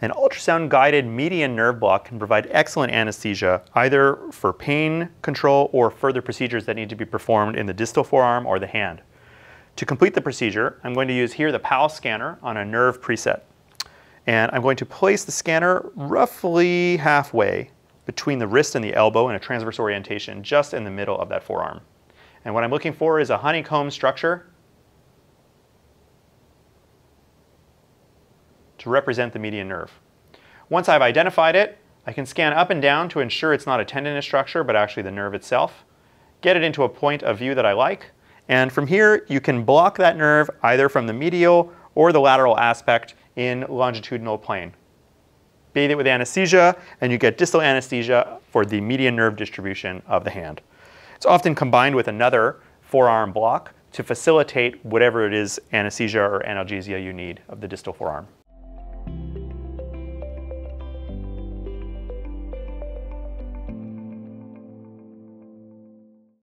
An ultrasound guided median nerve block can provide excellent anesthesia either for pain control or further procedures that need to be performed in the distal forearm or the hand. To complete the procedure, I'm going to use here the PAL scanner on a nerve preset. And I'm going to place the scanner roughly halfway between the wrist and the elbow in a transverse orientation, just in the middle of that forearm. And what I'm looking for is a honeycomb structure to represent the median nerve. Once I've identified it, I can scan up and down to ensure it's not a tendinous structure, but actually the nerve itself. Get it into a point of view that I like. And from here, you can block that nerve either from the medial or the lateral aspect in longitudinal plane. Bathe it with anesthesia, and you get distal anesthesia for the median nerve distribution of the hand. It's often combined with another forearm block to facilitate whatever it is anesthesia or analgesia you need of the distal forearm.